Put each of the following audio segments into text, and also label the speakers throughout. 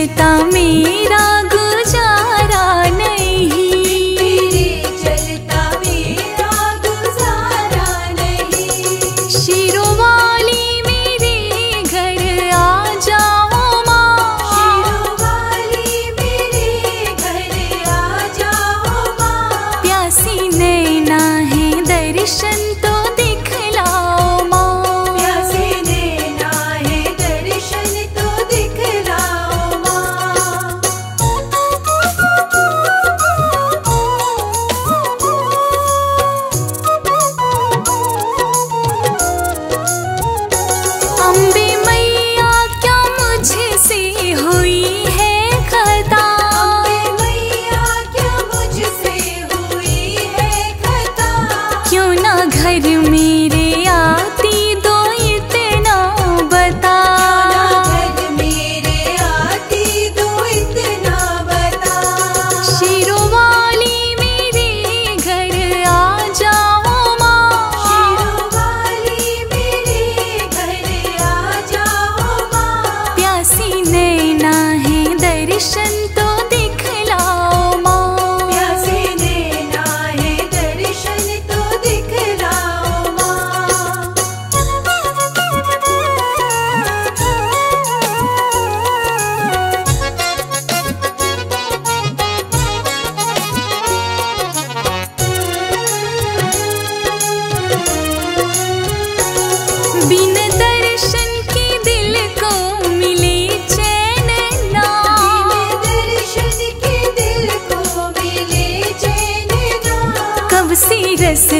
Speaker 1: चलता मेरा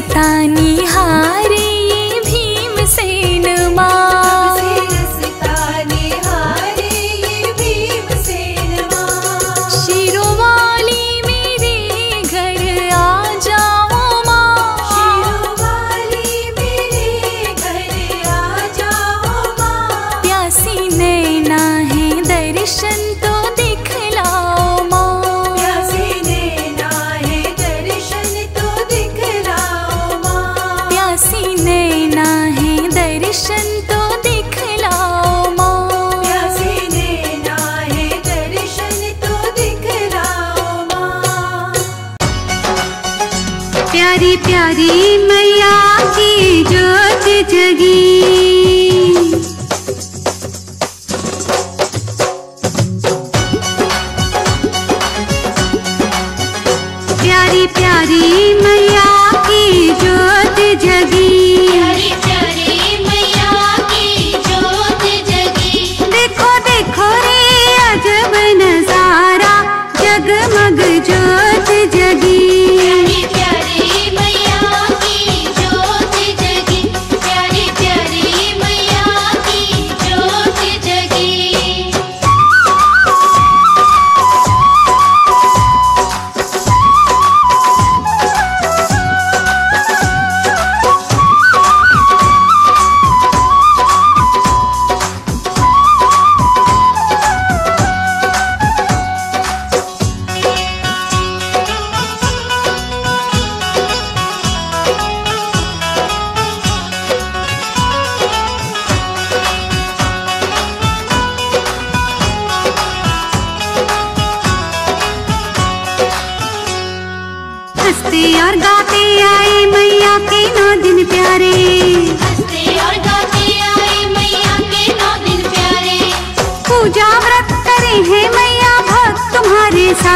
Speaker 1: रसतानी हारे
Speaker 2: 身边。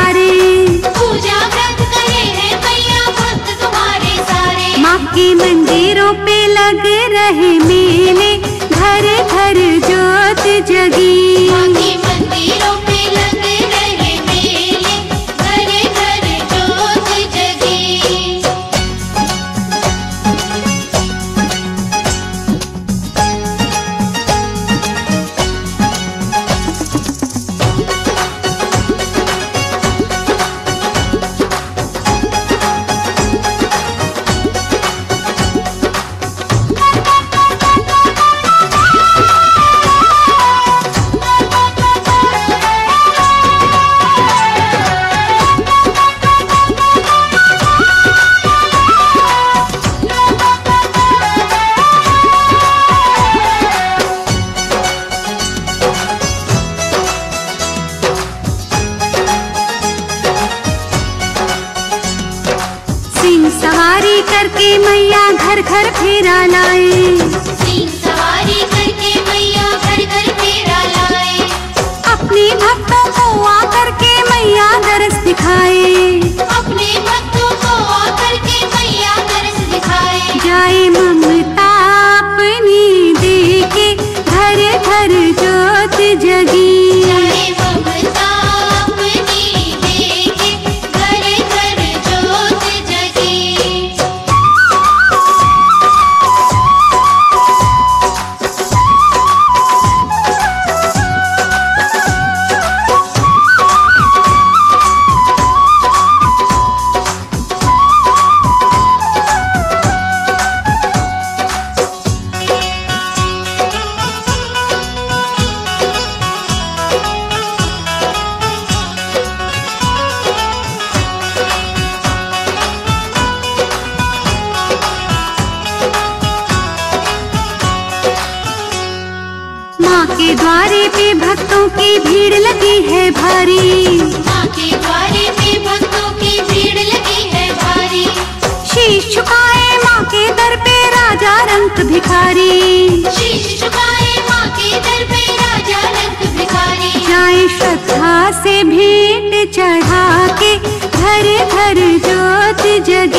Speaker 2: सारे
Speaker 3: पूजा व्रत करे हैं भैया भक्त तुम्हारे सारे।
Speaker 2: माँ के मंदिरों पे लग रहे मेले घर घर जोत जगी। जाना श्रद्धा से भेंट चढ़ा के घर घर जोत जग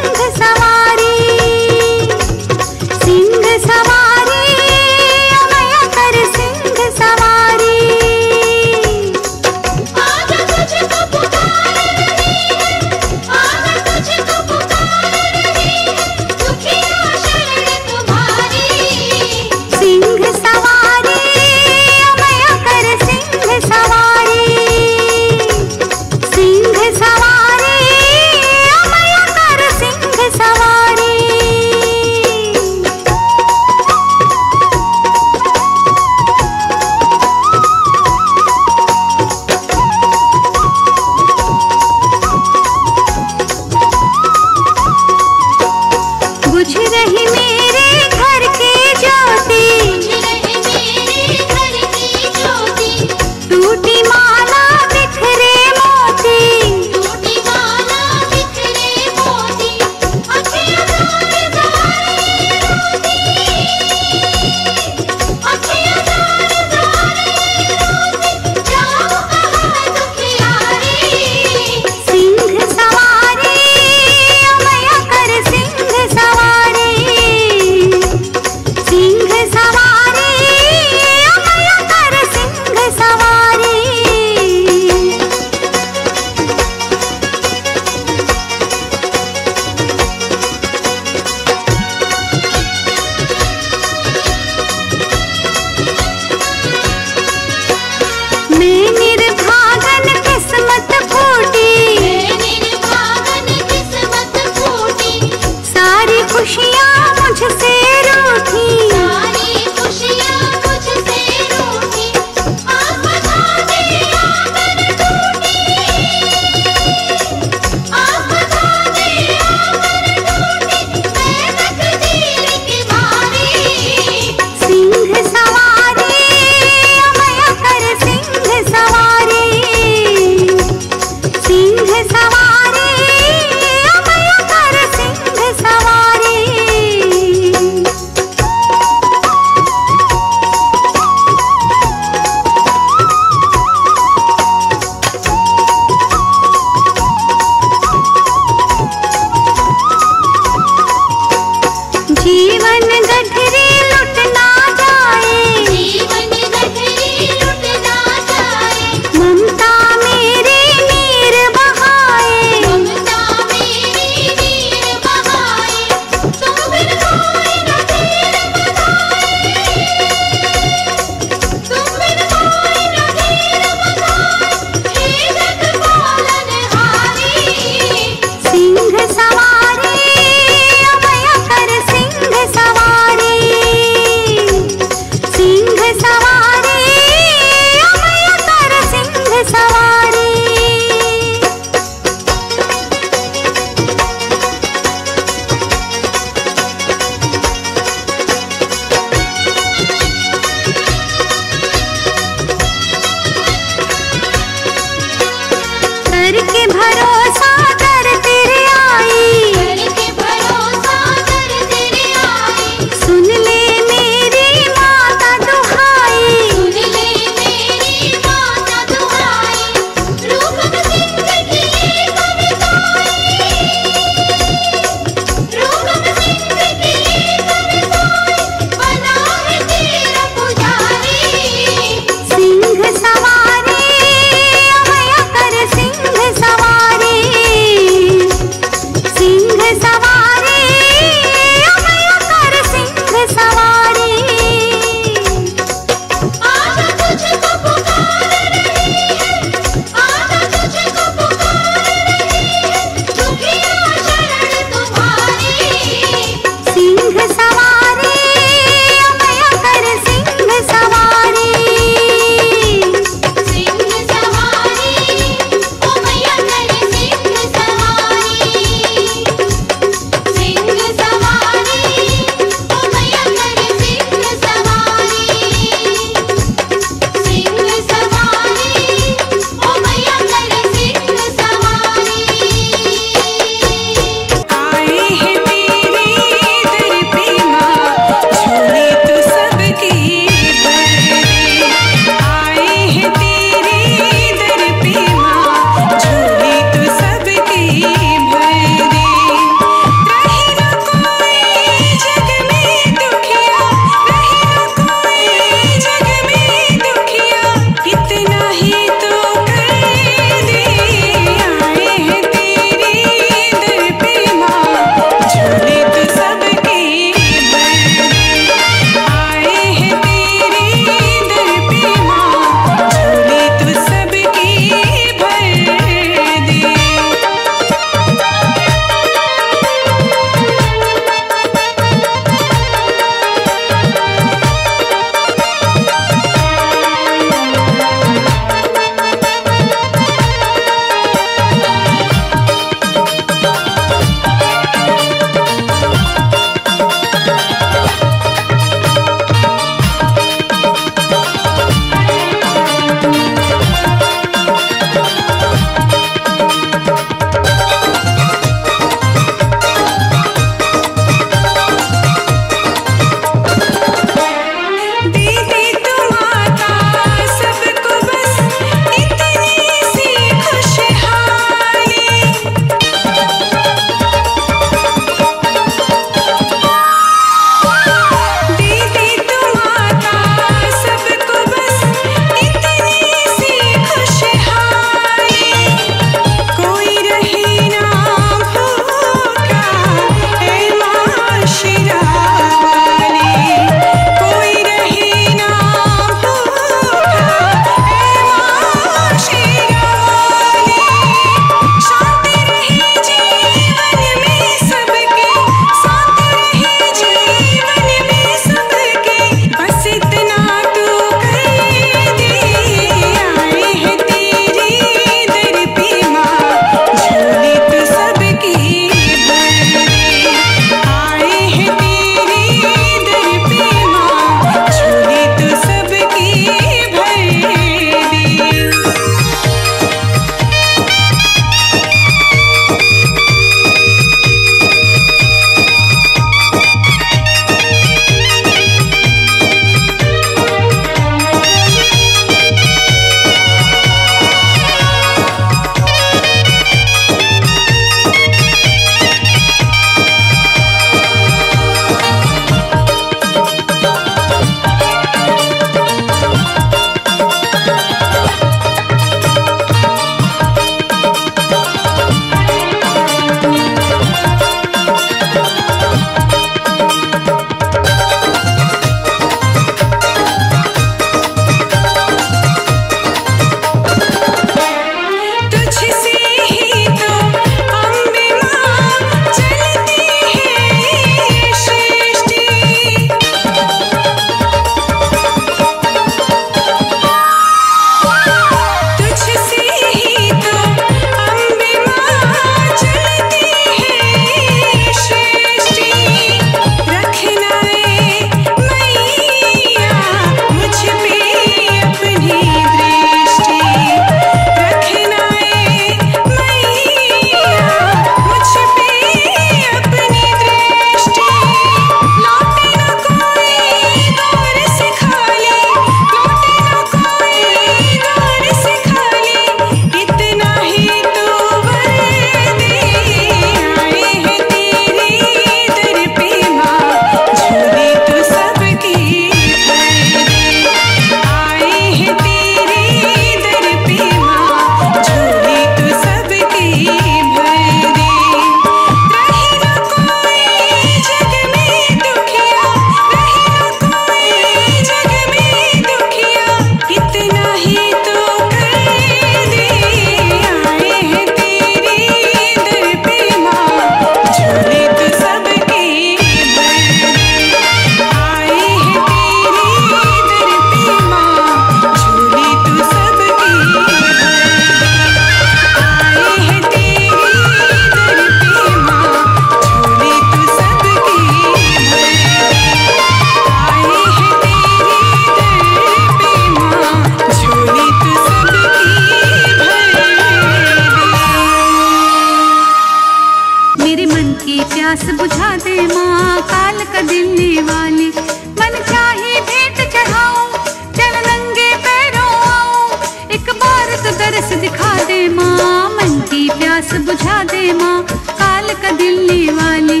Speaker 2: दिल्ली वाली।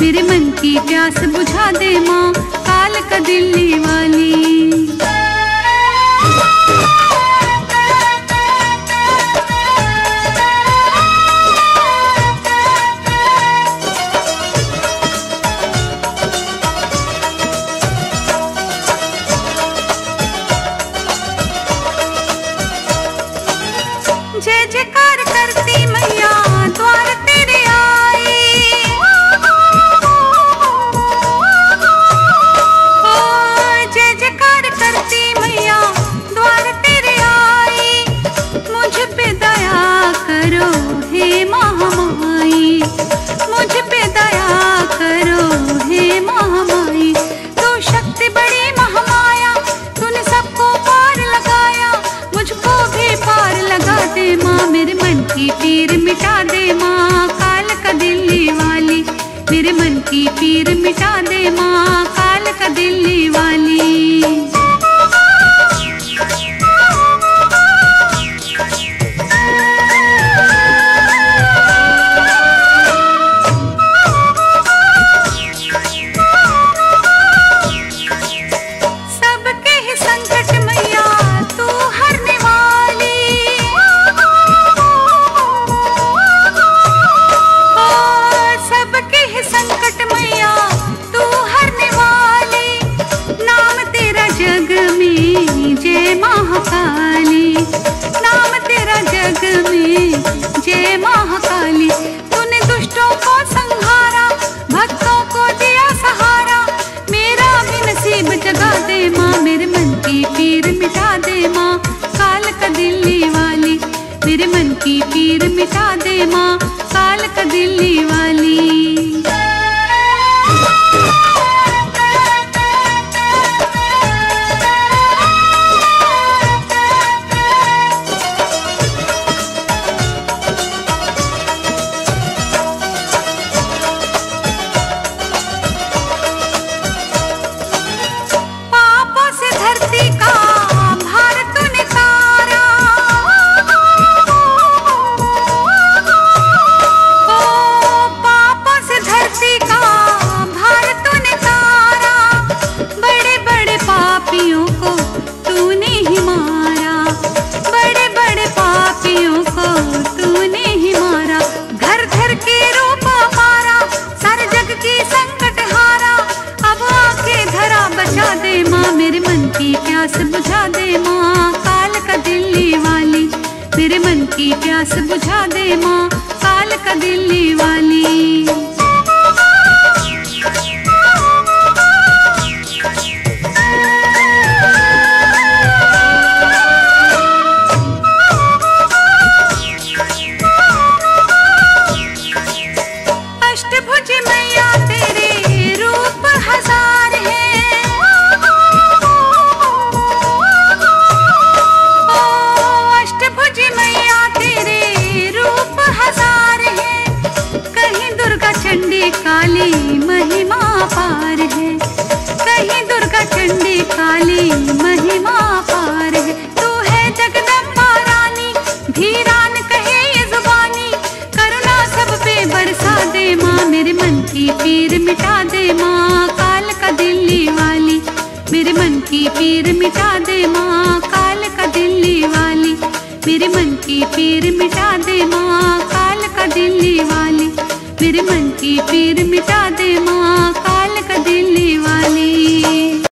Speaker 2: मेरे मन की प्यास बुझा दे माँ काल का दिल्ली वाली।